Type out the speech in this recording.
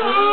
Aww.